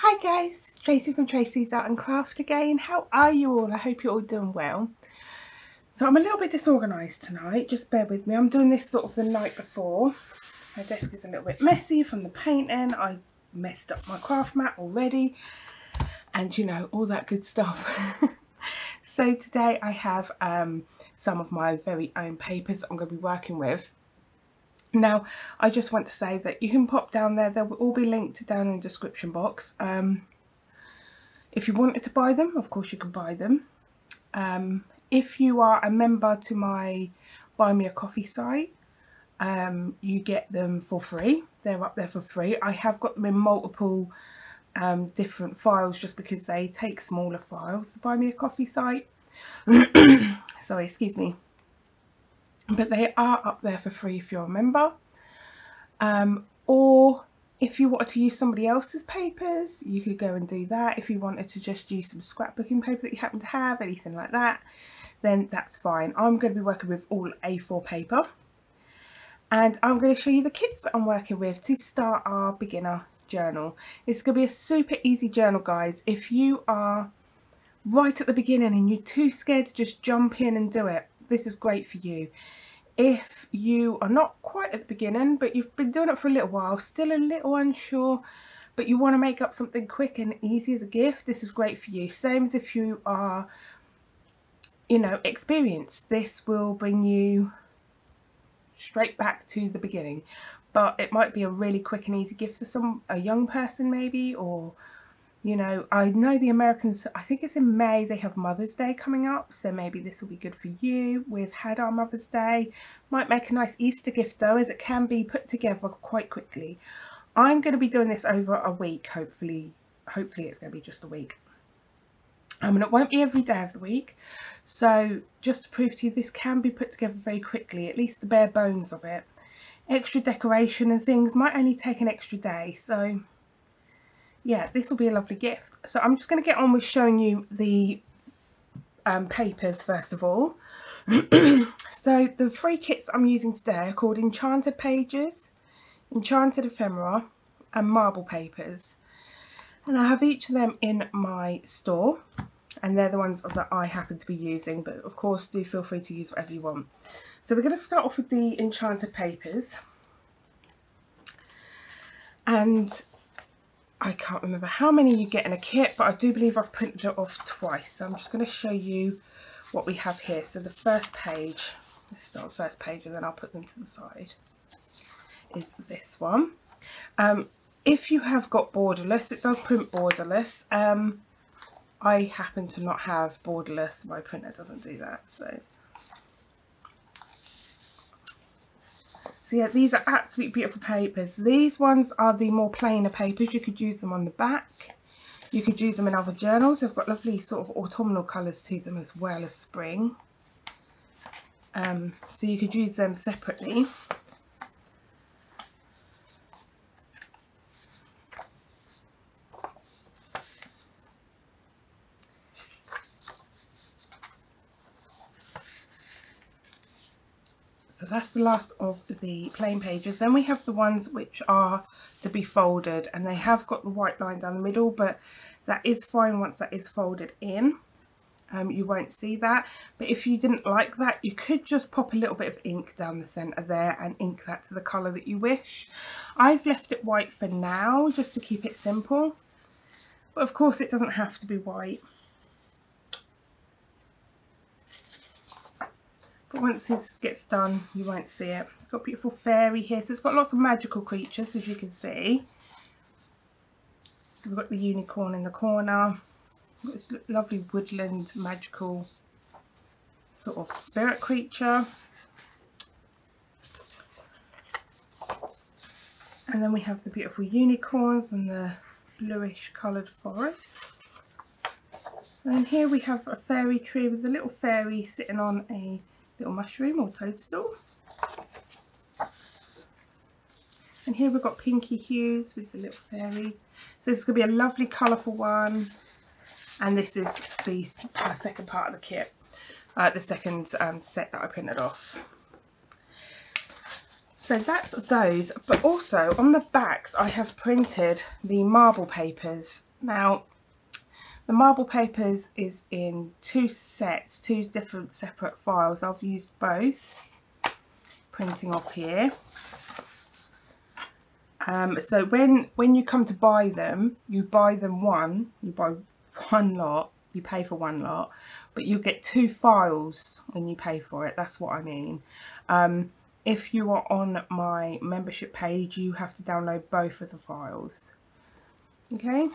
Hi guys, Tracey from Tracey's Art and Craft again. How are you all? I hope you're all doing well. So I'm a little bit disorganised tonight, just bear with me. I'm doing this sort of the night before. My desk is a little bit messy from the painting. I messed up my craft mat already and you know, all that good stuff. so today I have um, some of my very own papers I'm going to be working with. Now, I just want to say that you can pop down there. They will all be linked down in the description box. Um, if you wanted to buy them, of course you can buy them. Um, if you are a member to my Buy Me a Coffee site, um, you get them for free. They're up there for free. I have got them in multiple um, different files just because they take smaller files to Buy Me a Coffee site. Sorry, excuse me but they are up there for free if you're a member. Um, or if you wanted to use somebody else's papers, you could go and do that. If you wanted to just use some scrapbooking paper that you happen to have, anything like that, then that's fine. I'm going to be working with all A4 paper. And I'm going to show you the kits that I'm working with to start our beginner journal. It's going to be a super easy journal, guys. If you are right at the beginning and you're too scared to just jump in and do it, this is great for you. If you are not quite at the beginning but you've been doing it for a little while still a little unsure but you want to make up something quick and easy as a gift this is great for you. Same as if you are you know experienced this will bring you straight back to the beginning. But it might be a really quick and easy gift for some a young person maybe or you know, I know the Americans, I think it's in May, they have Mother's Day coming up, so maybe this will be good for you. We've had our Mother's Day. Might make a nice Easter gift though, as it can be put together quite quickly. I'm going to be doing this over a week, hopefully. Hopefully it's going to be just a week. Um, and it won't be every day of the week. So just to prove to you, this can be put together very quickly, at least the bare bones of it. Extra decoration and things might only take an extra day, so yeah, this will be a lovely gift. So I'm just going to get on with showing you the um, papers first of all. so the three kits I'm using today are called Enchanted Pages, Enchanted Ephemera and Marble Papers. And I have each of them in my store and they're the ones that I happen to be using but of course do feel free to use whatever you want. So we're going to start off with the Enchanted Papers and I can't remember how many you get in a kit, but I do believe I've printed it off twice. So I'm just going to show you what we have here. So the first page, let's start first page and then I'll put them to the side, is this one. Um, if you have got borderless, it does print borderless. Um, I happen to not have borderless, my printer doesn't do that. So So yeah, these are absolutely beautiful papers. These ones are the more plainer papers. You could use them on the back. You could use them in other journals. They've got lovely sort of autumnal colours to them as well as spring. Um, so you could use them separately. That's the last of the plain pages. Then we have the ones which are to be folded and they have got the white line down the middle, but that is fine once that is folded in. Um, you won't see that. But if you didn't like that, you could just pop a little bit of ink down the centre there and ink that to the colour that you wish. I've left it white for now, just to keep it simple. But of course it doesn't have to be white. But once this gets done, you won't see it. It's got beautiful fairy here. So it's got lots of magical creatures, as you can see. So we've got the unicorn in the corner. this lovely woodland magical sort of spirit creature. And then we have the beautiful unicorns and the bluish coloured forest. And here we have a fairy tree with a little fairy sitting on a little mushroom or toadstool. And here we've got pinky hues with the little fairy. So this is going to be a lovely colourful one. And this is the uh, second part of the kit, uh, the second um, set that I printed off. So that's those, but also on the backs I have printed the marble papers Now, the marble papers is in two sets, two different separate files. I've used both, printing off here. Um, so when, when you come to buy them, you buy them one, you buy one lot, you pay for one lot, but you get two files when you pay for it. That's what I mean. Um, if you are on my membership page, you have to download both of the files. Okay.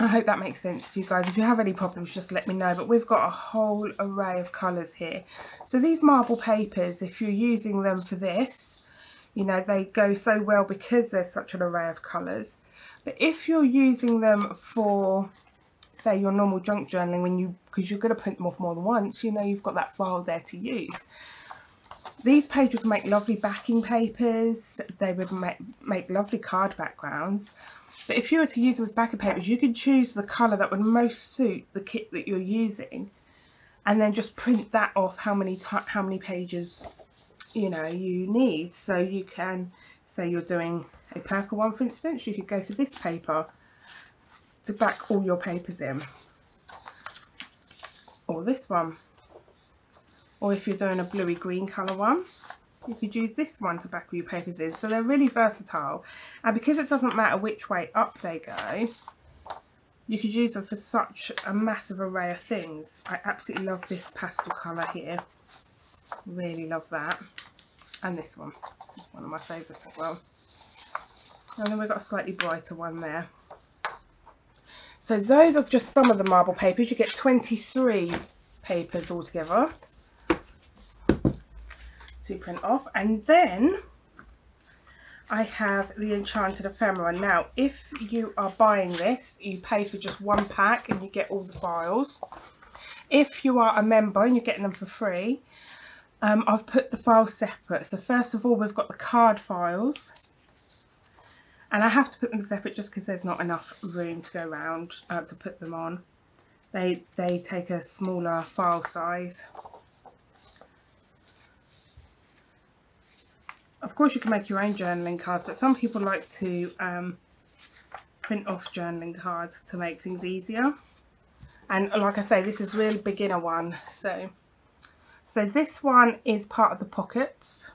I hope that makes sense to you guys. If you have any problems, just let me know. But we've got a whole array of colours here. So these marble papers, if you're using them for this, you know, they go so well because there's such an array of colours. But if you're using them for, say, your normal junk journaling, when you because you're going to print them off more than once, you know you've got that file there to use. These pages make lovely backing papers. They would make, make lovely card backgrounds. But if you were to use them as backing papers, you could choose the colour that would most suit the kit that you're using and then just print that off how many how many pages you know you need. So you can say you're doing a purple one for instance you could go for this paper to back all your papers in. Or this one. Or if you're doing a bluey green colour one you could use this one to back your papers in. So they're really versatile. And because it doesn't matter which way up they go you could use them for such a massive array of things. I absolutely love this pastel colour here. Really love that. And this one. This is one of my favourites as well. And then we've got a slightly brighter one there. So those are just some of the marble papers. You get 23 papers altogether to print off and then I have the Enchanted Ephemera. Now, if you are buying this, you pay for just one pack and you get all the files. If you are a member and you're getting them for free, um, I've put the files separate. So first of all, we've got the card files. And I have to put them separate just because there's not enough room to go around uh, to put them on. They, they take a smaller file size. Of course you can make your own journaling cards, but some people like to um, print off journaling cards to make things easier. And like I say, this is really beginner one, so so this one is part of the pockets.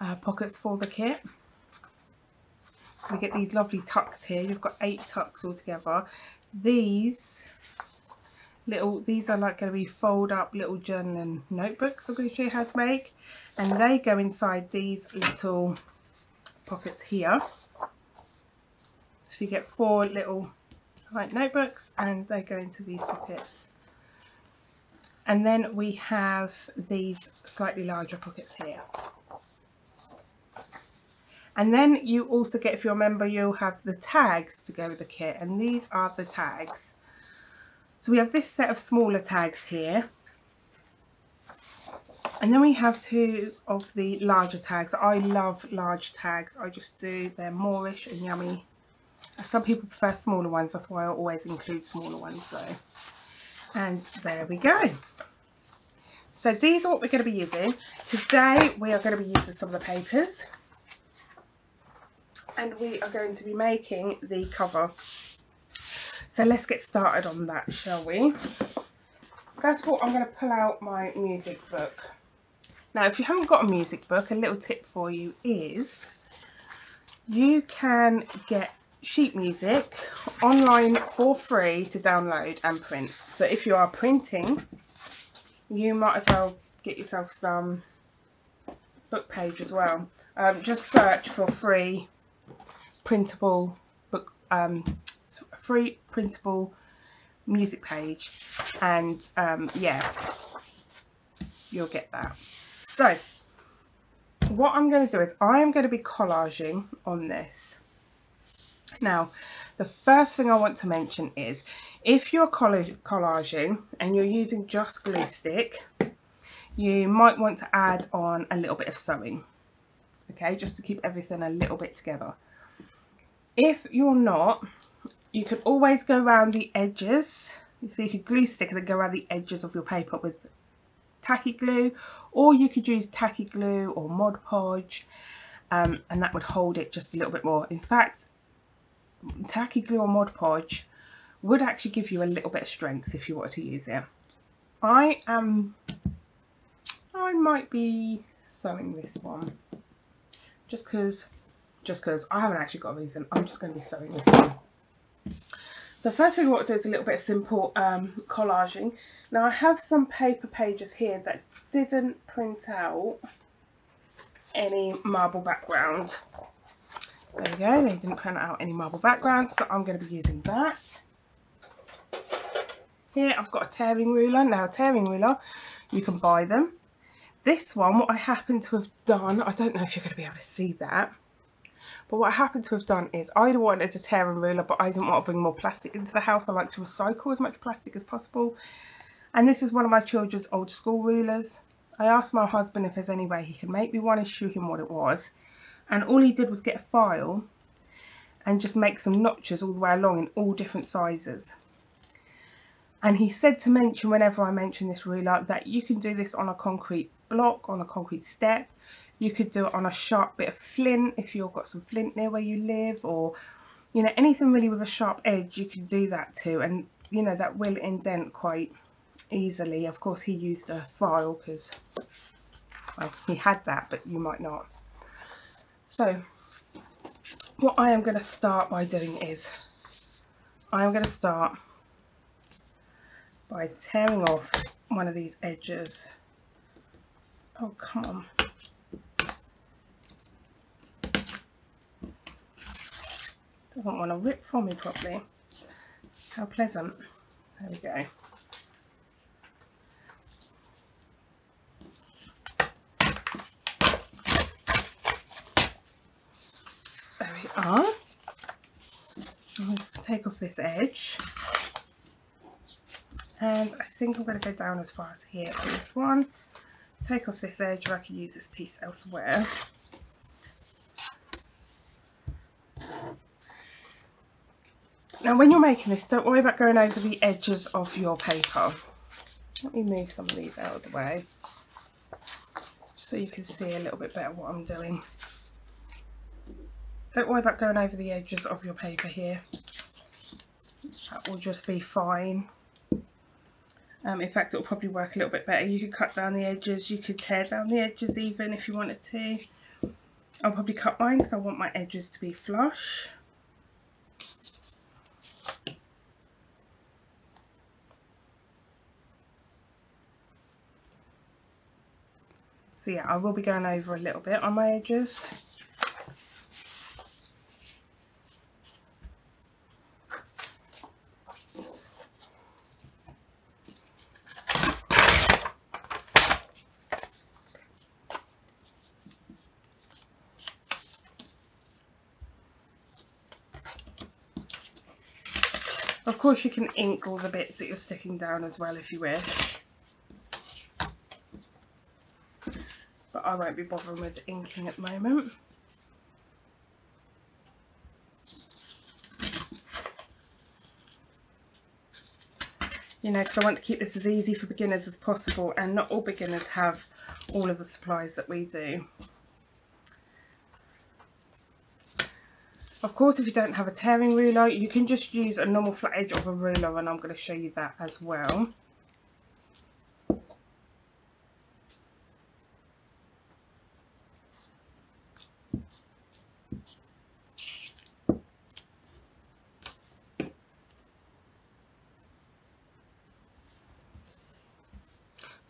Uh, pockets for the kit. So we get these lovely tucks here. You've got eight tucks altogether. These little, these are like going to be fold up little journaling notebooks I'm going to show you how to make. And they go inside these little pockets here. So you get four little like notebooks and they go into these pockets. And then we have these slightly larger pockets here. And then you also get, if you're a member, you'll have the tags to go with the kit. And these are the tags. So we have this set of smaller tags here. And then we have two of the larger tags. I love large tags. I just do. They're moreish and yummy. Some people prefer smaller ones. That's why I always include smaller ones. So and there we go. So these are what we're going to be using. Today we are going to be using some of the papers. And we are going to be making the cover. So let's get started on that, shall we? First of all, I'm going to pull out my music book. Now, if you haven't got a music book, a little tip for you is you can get sheet music online for free to download and print. So if you are printing, you might as well get yourself some book page as well. Um, just search for free printable book, um, free printable music page and um, yeah, you'll get that. So what I'm going to do is I am going to be collaging on this. Now, the first thing I want to mention is if you're collaging and you're using just glue stick, you might want to add on a little bit of sewing, okay, just to keep everything a little bit together. If you're not, you could always go around the edges, so you could glue stick and then go around the edges of your paper with tacky glue, or you could use tacky glue or Mod Podge, um, and that would hold it just a little bit more. In fact, tacky glue or Mod Podge would actually give you a little bit of strength if you wanted to use it. I am, I might be sewing this one just because, just because I haven't actually got a reason. I'm just going to be sewing this one. So first thing I want to do is a little bit of simple um, collaging. Now I have some paper pages here that didn't print out any marble background. There we go, they didn't print out any marble background, so I'm going to be using that. Here I've got a tearing ruler. Now a tearing ruler, you can buy them. This one, what I happen to have done, I don't know if you're going to be able to see that, but what I happen to have done is I wanted a tearing ruler, but I didn't want to bring more plastic into the house. I like to recycle as much plastic as possible. And this is one of my children's old school rulers. I asked my husband if there's any way he could make me one and show him what it was. And all he did was get a file and just make some notches all the way along in all different sizes. And he said to mention whenever I mention this ruler that you can do this on a concrete block, on a concrete step. You could do it on a sharp bit of flint if you've got some flint near where you live or, you know, anything really with a sharp edge, you can do that too. And, you know, that will indent quite easily. Of course, he used a file because well, he had that, but you might not. So, what I am going to start by doing is I am going to start by tearing off one of these edges. Oh, come on. Doesn't want to rip for me properly. How pleasant. There we go. There we are. Let's take off this edge. And I think I'm going to go down as far as here for this one. Take off this edge or I can use this piece elsewhere. Now when you're making this, don't worry about going over the edges of your paper. Let me move some of these out of the way so you can see a little bit better what I'm doing. Don't worry about going over the edges of your paper here. That will just be fine. Um, in fact, it'll probably work a little bit better. You could cut down the edges, you could tear down the edges even if you wanted to. I'll probably cut mine because I want my edges to be flush. So yeah, I will be going over a little bit on my edges. Of course you can ink all the bits that you're sticking down as well if you wish. I won't be bothering with inking at the moment. You know, because I want to keep this as easy for beginners as possible and not all beginners have all of the supplies that we do. Of course, if you don't have a tearing ruler, you can just use a normal flat edge of a ruler and I'm going to show you that as well.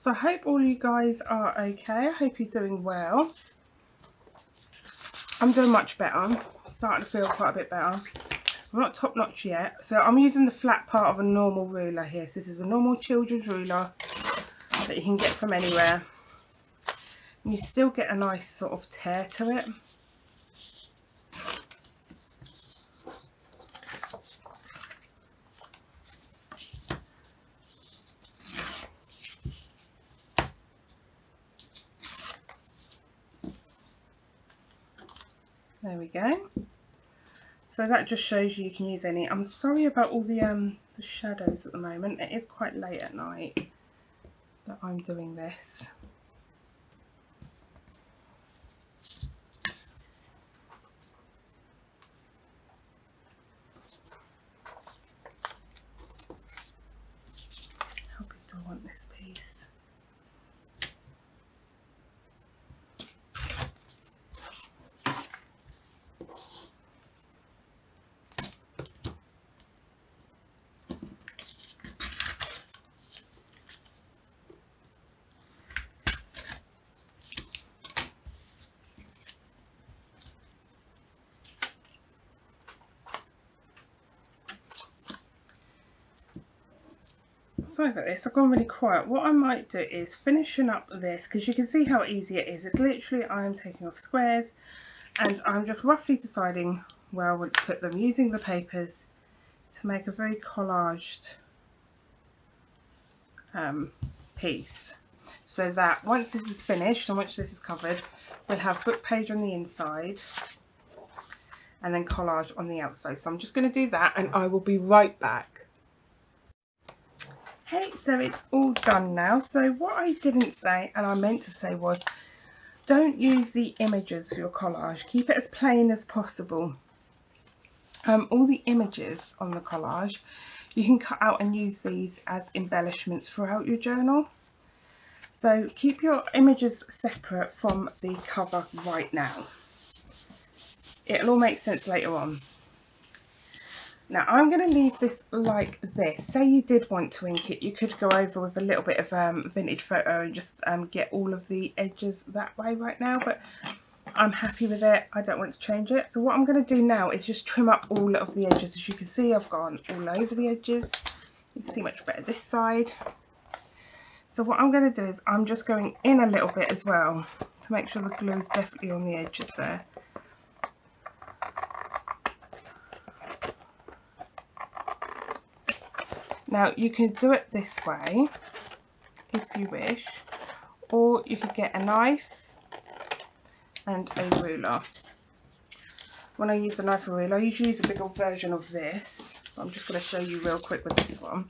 So I hope all you guys are okay. I hope you're doing well. I'm doing much better. I'm starting to feel quite a bit better. I'm not top notch yet. So I'm using the flat part of a normal ruler here. So this is a normal children's ruler that you can get from anywhere. And you still get a nice sort of tear to it. Go. So that just shows you you can use any. I'm sorry about all the um the shadows at the moment. It is quite late at night that I'm doing this. Sorry about this, I've gone really quiet. What I might do is finishing up this because you can see how easy it is. It's literally I'm taking off squares and I'm just roughly deciding where I want to put them using the papers to make a very collaged um, piece so that once this is finished and once this is covered we'll have book page on the inside and then collage on the outside so I'm just going to do that and I will be right back hey so it's all done now so what I didn't say and I meant to say was don't use the images for your collage keep it as plain as possible um, all the images on the collage you can cut out and use these as embellishments throughout your journal. So keep your images separate from the cover right now. It'll all make sense later on. Now I'm going to leave this like this. Say you did want to ink it, you could go over with a little bit of um, vintage photo and just um, get all of the edges that way right now. But I'm happy with it. I don't want to change it. So what I'm going to do now is just trim up all of the edges. As you can see, I've gone all over the edges. You can see much better this side. So what I'm going to do is I'm just going in a little bit as well to make sure the glue is definitely on the edges there. Now you can do it this way if you wish or you could get a knife and a ruler. When I use a knife and ruler, I usually use a bigger version of this. I'm just going to show you real quick with this one.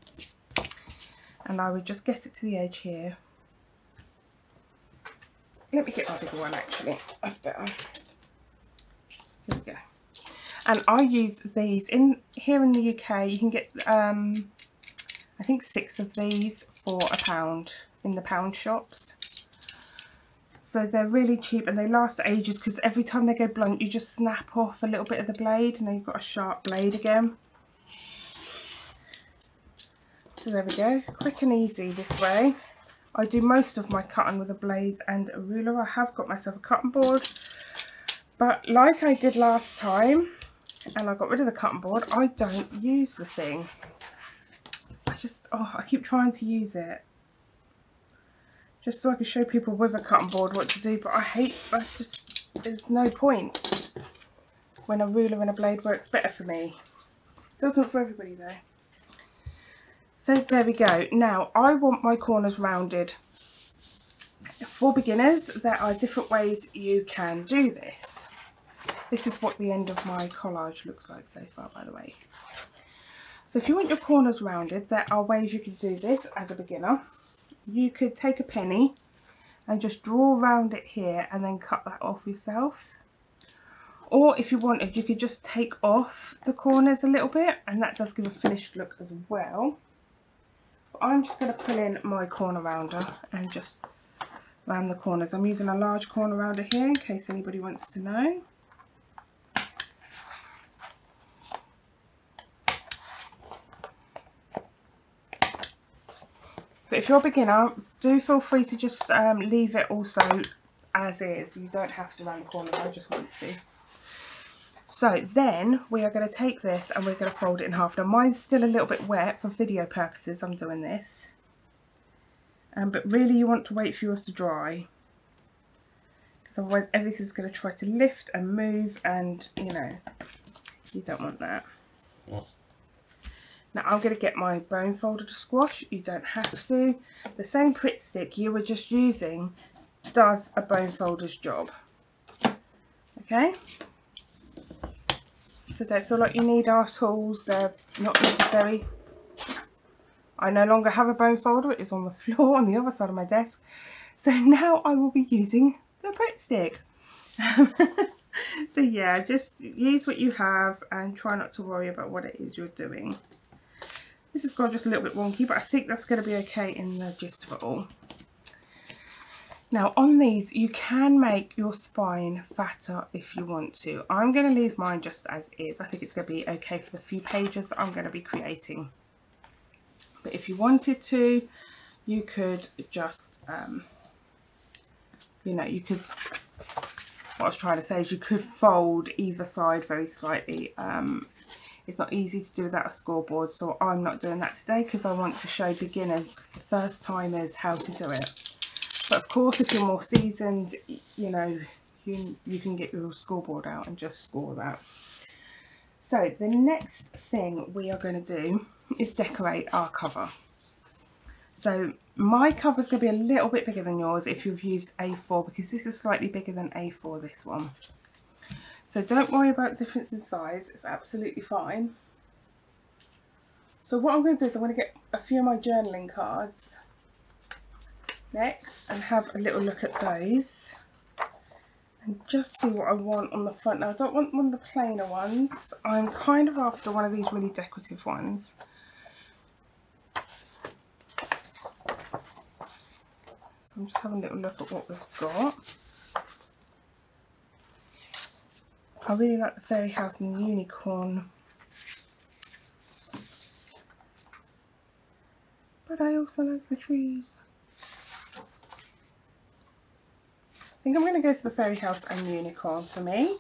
And I would just get it to the edge here. Let me get my bigger one actually, that's better. Here we go. And I use these, in here in the UK you can get um, I think six of these for a pound in the pound shops. So they're really cheap and they last ages because every time they go blunt you just snap off a little bit of the blade and then you've got a sharp blade again. So there we go, quick and easy this way. I do most of my cutting with a blade and a ruler. I have got myself a cutting board. But like I did last time, and I got rid of the cutting board, I don't use the thing. Just, oh, I keep trying to use it. Just so I can show people with a cutting board what to do but I hate I just there's no point when a ruler and a blade works better for me. Doesn't for everybody though. So there we go. Now I want my corners rounded. For beginners there are different ways you can do this. This is what the end of my collage looks like so far by the way so if you want your corners rounded there are ways you can do this as a beginner. You could take a penny and just draw around it here and then cut that off yourself. Or if you wanted you could just take off the corners a little bit and that does give a finished look as well. But I'm just going to pull in my corner rounder and just round the corners. I'm using a large corner rounder here in case anybody wants to know But if you're a beginner, do feel free to just um, leave it also as is. You don't have to round the corner, I just want to. So then we are going to take this and we're going to fold it in half. Now mine's still a little bit wet for video purposes, I'm doing this. Um, but really you want to wait for yours to dry. Because otherwise everything's going to try to lift and move and, you know, you don't want that. Now I'm going to get my bone folder to squash. You don't have to. The same Pritt stick you were just using does a bone folder's job. Okay? So don't feel like you need our tools. They're not necessary. I no longer have a bone folder. It is on the floor on the other side of my desk. So now I will be using the Pritt stick. so yeah, just use what you have and try not to worry about what it is you're doing. This has gone just a little bit wonky, but I think that's going to be okay in the gist of it all. Now on these, you can make your spine fatter if you want to. I'm going to leave mine just as is. I think it's going to be okay for the few pages I'm going to be creating. But if you wanted to, you could just, um, you know, you could, what I was trying to say is you could fold either side very slightly um, it's not easy to do without a scoreboard so I'm not doing that today because I want to show beginners, first timers how to do it. But of course if you're more seasoned, you know, you, you can get your scoreboard out and just score that. So the next thing we are going to do is decorate our cover. So my cover is going to be a little bit bigger than yours if you've used A4 because this is slightly bigger than A4 this one. So don't worry about difference in size, it's absolutely fine. So what I'm going to do is I'm going to get a few of my journaling cards next and have a little look at those and just see what I want on the front. Now I don't want one of the plainer ones, I'm kind of after one of these really decorative ones. So I'm just having a little look at what we've got. I really like the fairy house and unicorn. But I also like the trees. I think I'm going to go for the fairy house and unicorn for me.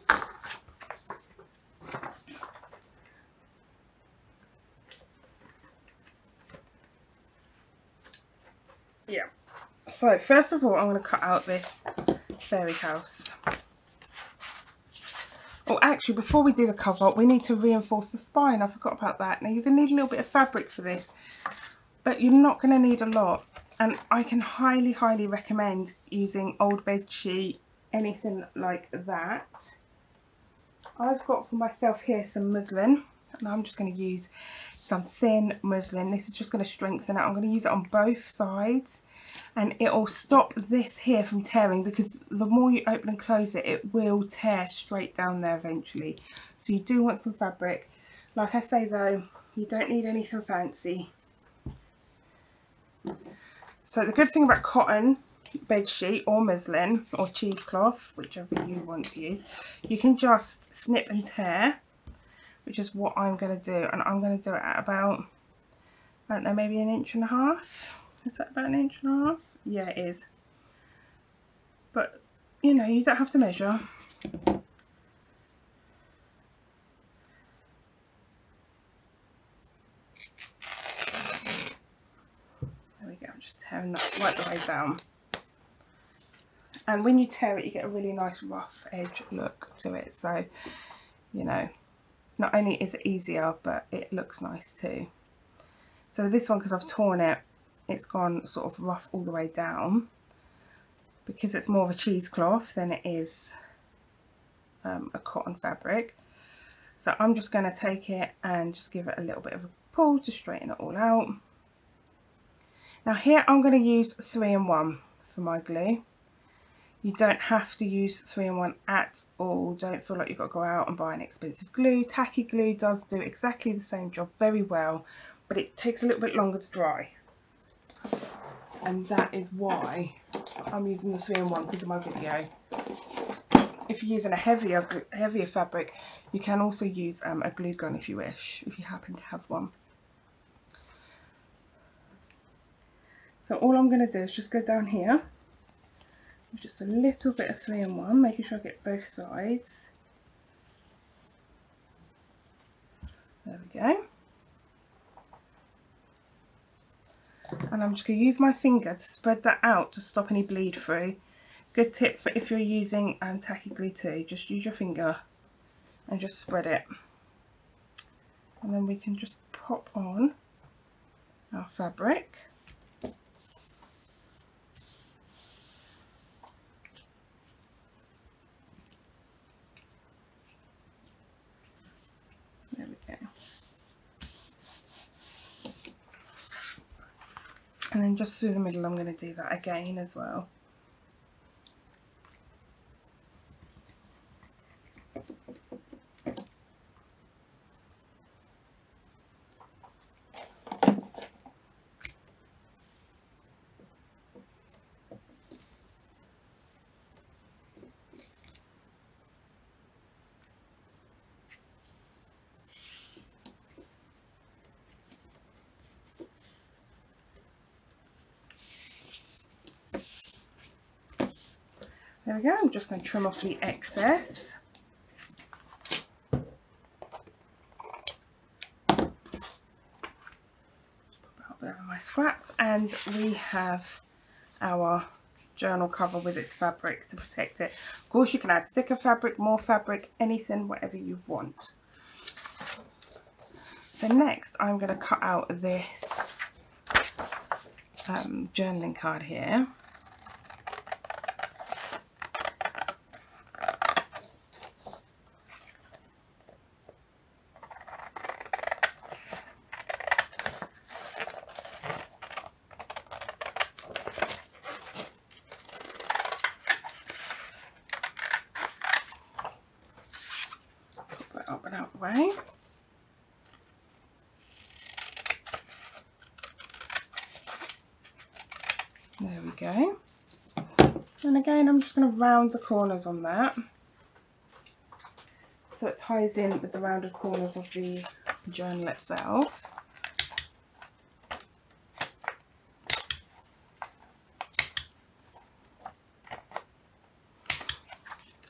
Yeah. So first of all, I'm going to cut out this fairy house. Oh, actually, before we do the cover, we need to reinforce the spine. I forgot about that. Now, you're going to need a little bit of fabric for this, but you're not going to need a lot. And I can highly, highly recommend using old bed sheet, anything like that. I've got for myself here some muslin, and I'm just going to use some thin muslin. This is just going to strengthen it. I'm going to use it on both sides and it will stop this here from tearing because the more you open and close it, it will tear straight down there eventually. So you do want some fabric. Like I say though, you don't need anything fancy. So the good thing about cotton bed sheet or muslin or cheesecloth, whichever you want to use, you can just snip and tear, which is what I'm going to do. And I'm going to do it at about, I don't know, maybe an inch and a half is that about an inch and a half? Yeah, it is. But, you know, you don't have to measure. There we go, I'm just tearing that right the way down. And when you tear it, you get a really nice rough edge look to it. So, you know, not only is it easier, but it looks nice too. So this one, because I've torn it, it's gone sort of rough all the way down because it's more of a cheesecloth than it is um, a cotton fabric. So I'm just going to take it and just give it a little bit of a pull to straighten it all out. Now here I'm going to use 3-in-1 for my glue. You don't have to use 3-in-1 at all. Don't feel like you've got to go out and buy an expensive glue. Tacky glue does do exactly the same job very well, but it takes a little bit longer to dry and that is why I'm using the 3-in-1 because of my video. If you're using a heavier heavier fabric, you can also use um, a glue gun if you wish, if you happen to have one. So all I'm going to do is just go down here just a little bit of 3-in-1, making sure I get both sides. There we go. and I'm just going to use my finger to spread that out to stop any bleed through. Good tip for if you're using um, tacky glue too, just use your finger and just spread it. And then we can just pop on our fabric. And then just through the middle I'm going to do that again as well we go. I'm just going to trim off the excess. my scraps and we have our journal cover with its fabric to protect it. Of course you can add thicker fabric, more fabric, anything, whatever you want. So next I'm going to cut out this um, journaling card here. Go. And again, I'm just going to round the corners on that. So it ties in with the rounded corners of the journal itself.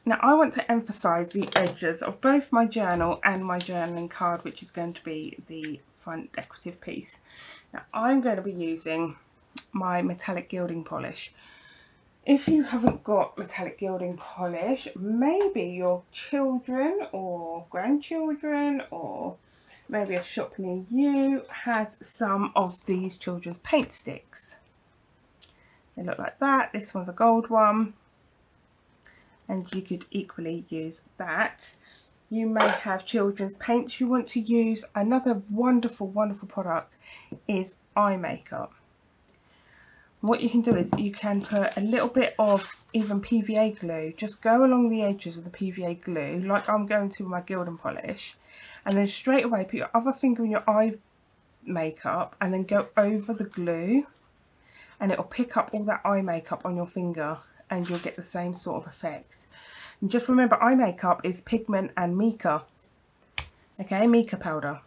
Now I want to emphasise the edges of both my journal and my journaling card which is going to be the front decorative piece. Now I'm going to be using my metallic gilding polish. If you haven't got metallic gilding polish, maybe your children or grandchildren or maybe a shop near you has some of these children's paint sticks. They look like that. This one's a gold one. And you could equally use that. You may have children's paints you want to use. Another wonderful, wonderful product is eye makeup what you can do is you can put a little bit of even PVA glue, just go along the edges of the PVA glue, like I'm going to with my Gilding Polish, and then straight away put your other finger in your eye makeup and then go over the glue and it'll pick up all that eye makeup on your finger and you'll get the same sort of effect. And just remember eye makeup is pigment and mica, okay, mica powder.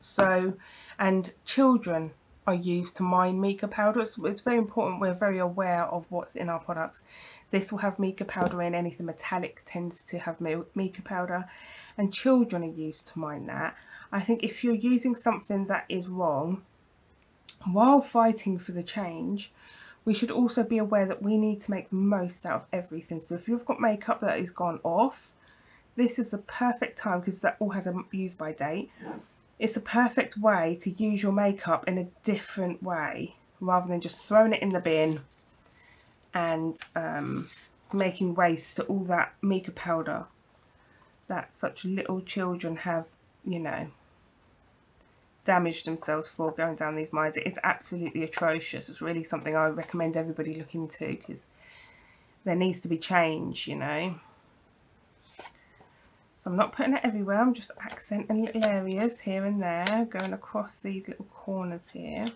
So, and children are use to mine mica powder. It's, it's very important we're very aware of what's in our products. This will have mica powder in, anything metallic tends to have mica powder and children are used to mine that. I think if you're using something that is wrong, while fighting for the change, we should also be aware that we need to make the most out of everything. So if you've got makeup that is gone off, this is the perfect time because that all has a use by date it's a perfect way to use your makeup in a different way rather than just throwing it in the bin and um, making waste to all that mica powder that such little children have, you know, damaged themselves for going down these mines. It is absolutely atrocious. It's really something I recommend everybody look into because there needs to be change, you know. So I'm not putting it everywhere, I'm just accenting little areas here and there, going across these little corners here.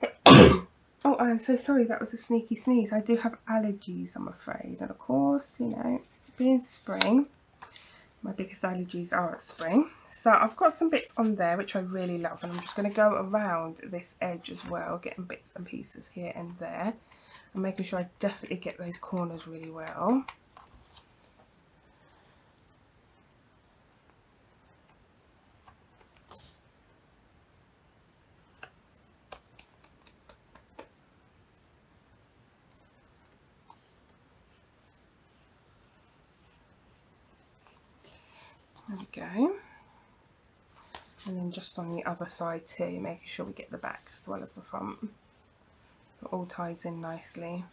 oh, I'm so sorry, that was a sneaky sneeze. I do have allergies, I'm afraid. And of course, you know, being spring, my biggest allergies are at spring. So I've got some bits on there which I really love and I'm just going to go around this edge as well, getting bits and pieces here and there and making sure I definitely get those corners really well. There we go just on the other side too making sure we get the back as well as the front. So it all ties in nicely.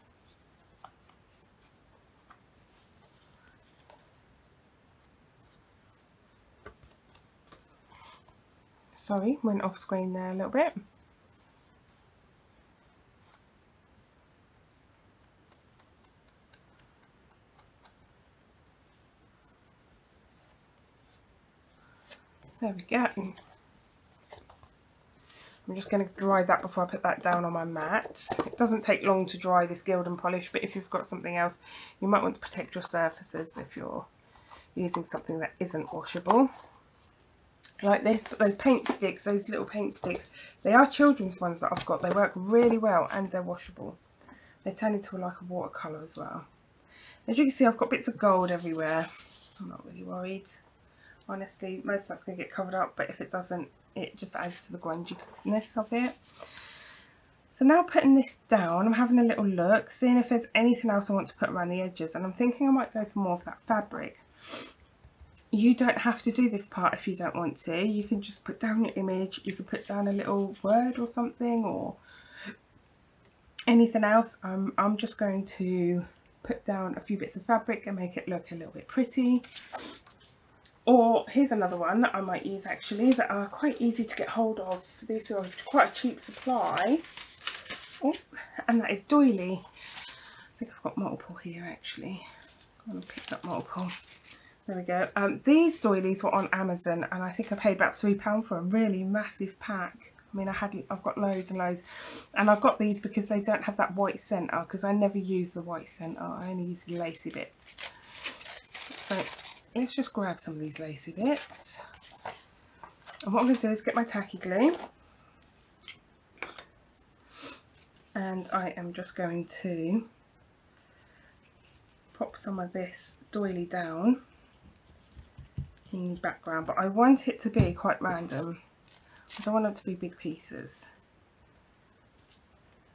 Sorry went off screen there a little bit. There we go. I'm just going to dry that before I put that down on my mat. It doesn't take long to dry this Gilding Polish, but if you've got something else, you might want to protect your surfaces if you're using something that isn't washable. Like this, but those paint sticks, those little paint sticks, they are children's ones that I've got. They work really well and they're washable. they turn into like a watercolour as well. As you can see I've got bits of gold everywhere. I'm not really worried. Honestly, most of that's going to get covered up, but if it doesn't, it just adds to the grunginess of it. So now putting this down, I'm having a little look, seeing if there's anything else I want to put around the edges, and I'm thinking I might go for more of that fabric. You don't have to do this part if you don't want to. You can just put down your image, you can put down a little word or something, or anything else. Um, I'm just going to put down a few bits of fabric and make it look a little bit pretty. Or here's another one that I might use actually that are quite easy to get hold of. These are quite a cheap supply. Oh, and that is doily. I think I've got multiple here actually. I'm going to pick up multiple. There we go. Um, these doilies were on Amazon and I think I paid about £3 for a really massive pack. I mean, I had, I've got loads and loads. And I've got these because they don't have that white centre because I never use the white centre. I only use the lacy bits. So let's just grab some of these lacy bits. And what I'm going to do is get my tacky glue. and I am just going to pop some of this doily down in the background but I want it to be quite random I don't want it to be big pieces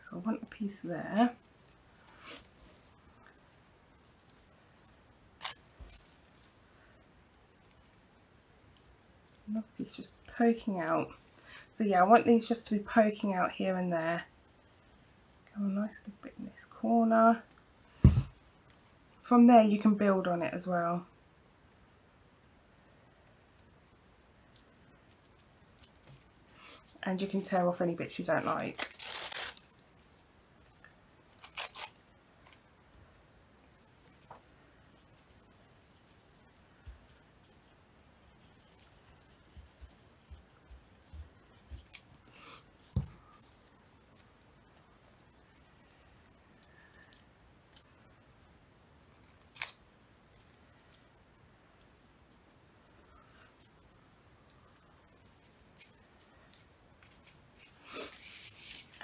so I want a piece there another piece just poking out so yeah I want these just to be poking out here and there Go a nice big bit in this corner. From there you can build on it as well. And you can tear off any bits you don't like.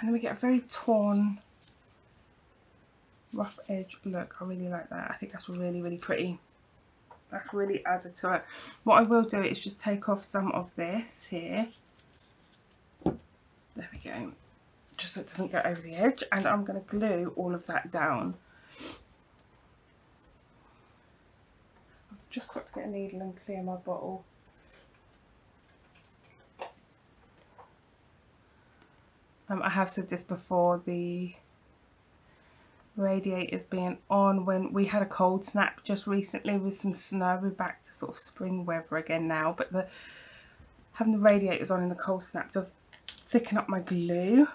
Then we get a very torn rough edge look. I really like that. I think that's really really pretty. That's really added to it. What I will do is just take off some of this here. There we go. Just so it doesn't go over the edge. And I'm going to glue all of that down. I've just got to get a needle and clear my bottle Um, I have said this before, the radiators being on when we had a cold snap just recently with some snow. We're back to sort of spring weather again now, but the having the radiators on in the cold snap does thicken up my glue.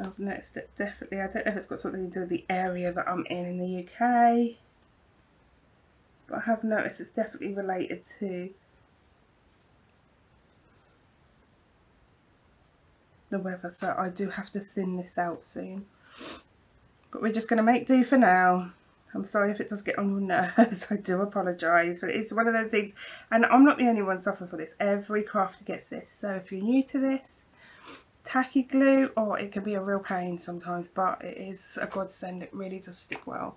I've noticed it definitely. I don't know if it's got something to do with the area that I'm in in the UK, but I have noticed it's definitely related to the weather so I do have to thin this out soon. But we're just going to make do for now. I'm sorry if it does get on your nerves I do apologise but it's one of those things and I'm not the only one suffering for this every crafter gets this. So if you're new to this tacky glue or it can be a real pain sometimes but it is a godsend it really does stick well.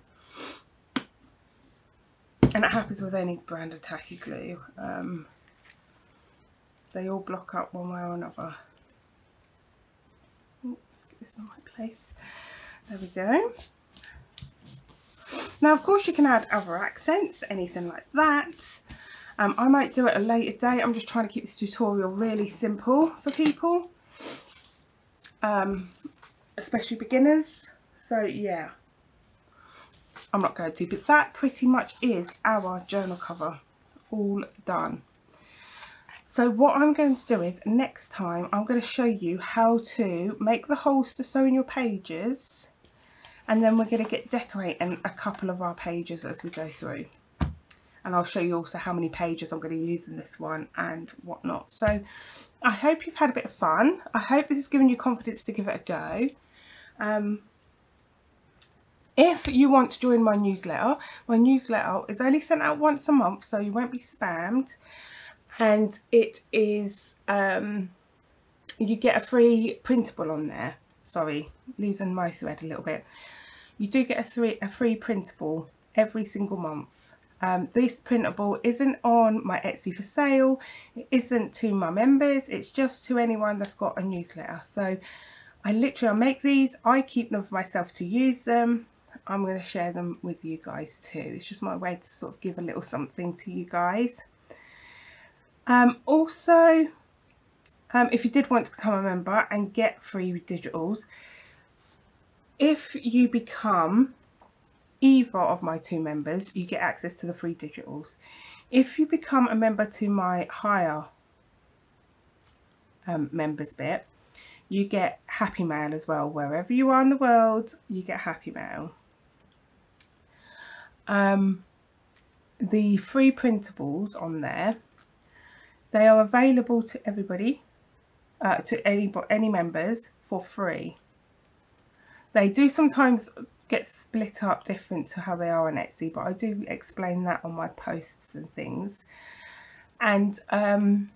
And it happens with any brand of tacky glue. Um, they all block up one way or another this in my place. There we go. Now, of course, you can add other accents, anything like that. Um, I might do it a later date. I'm just trying to keep this tutorial really simple for people, um, especially beginners. So, yeah, I'm not going to, but that pretty much is our journal cover all done. So what I'm going to do is next time I'm going to show you how to make the holes to sew in your pages and then we're going to get decorating a couple of our pages as we go through and I'll show you also how many pages I'm going to use in this one and whatnot. So I hope you've had a bit of fun. I hope this has given you confidence to give it a go. Um, if you want to join my newsletter, my newsletter is only sent out once a month so you won't be spammed and it is um, you get a free printable on there sorry, losing my thread a little bit. You do get a, three, a free printable every single month. Um, this printable isn't on my Etsy for sale. It isn't to my members. It's just to anyone that's got a newsletter. So I literally I make these. I keep them for myself to use them. I'm going to share them with you guys too. It's just my way to sort of give a little something to you guys. Um, also, um, if you did want to become a member and get free digitals, if you become either of my two members, you get access to the free digitals. If you become a member to my higher um, members bit, you get happy mail as well. Wherever you are in the world, you get happy mail. Um, the free printables on there, they are available to everybody, uh, to any, any members for free. They do sometimes get split up different to how they are on Etsy, but I do explain that on my posts and things. And um,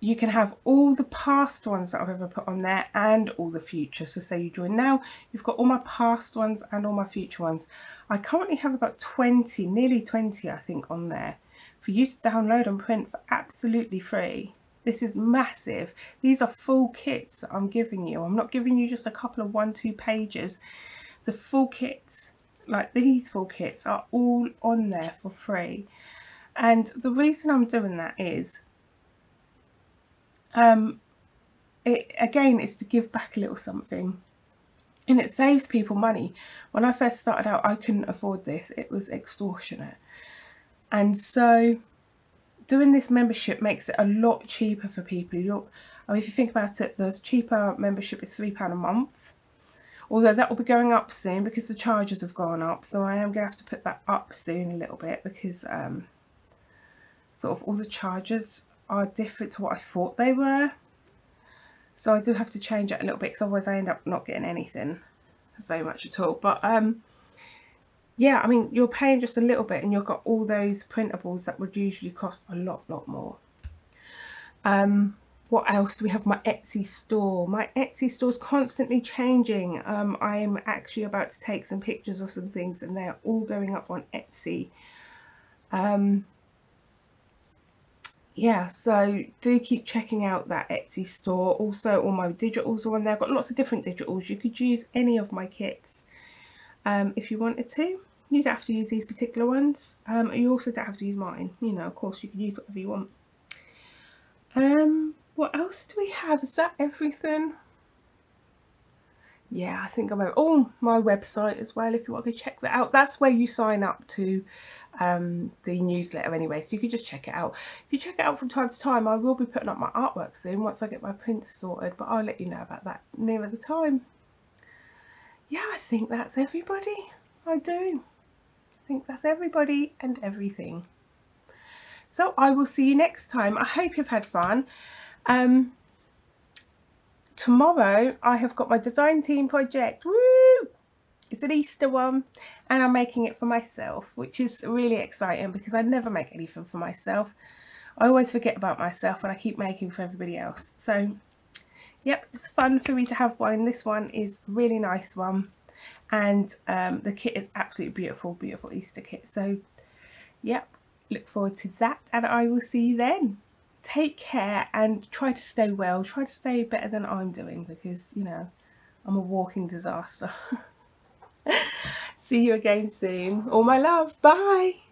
you can have all the past ones that I've ever put on there and all the future. So say you join now, you've got all my past ones and all my future ones. I currently have about 20, nearly 20 I think on there for you to download and print for absolutely free. This is massive. These are full kits that I'm giving you. I'm not giving you just a couple of one, two pages. The full kits, like these full kits, are all on there for free. And the reason I'm doing that is um, it again is to give back a little something and it saves people money when i first started out i couldn't afford this it was extortionate and so doing this membership makes it a lot cheaper for people You're, I mean, if you think about it the cheaper membership is three pound a month although that will be going up soon because the charges have gone up so i am going to have to put that up soon a little bit because um, sort of all the charges are different to what I thought they were. So I do have to change it a little bit because otherwise I end up not getting anything very much at all. But um, yeah, I mean, you're paying just a little bit and you've got all those printables that would usually cost a lot, lot more. Um, what else do we have? My Etsy store. My Etsy store is constantly changing. Um, I'm actually about to take some pictures of some things and they're all going up on Etsy. Um, yeah, so do keep checking out that Etsy store. Also, all my digitals are on there. I've got lots of different digitals. You could use any of my kits um, if you wanted to. You don't have to use these particular ones. Um, you also don't have to use mine. You know, of course, you can use whatever you want. Um, what else do we have? Is that everything? yeah, I think I'm over. Oh, my website as well, if you want to go check that out. That's where you sign up to um, the newsletter anyway, so you can just check it out. If you check it out from time to time, I will be putting up my artwork soon once I get my prints sorted, but I'll let you know about that nearer the time. Yeah, I think that's everybody. I do. I think that's everybody and everything. So I will see you next time. I hope you've had fun. Um, tomorrow I have got my design team project. Woo! It's an Easter one and I'm making it for myself, which is really exciting because I never make anything for myself. I always forget about myself and I keep making for everybody else. So, yep, it's fun for me to have one. This one is really nice one and um, the kit is absolutely beautiful, beautiful Easter kit. So, yep, look forward to that and I will see you then take care and try to stay well. Try to stay better than I'm doing because, you know, I'm a walking disaster. See you again soon. All my love. Bye.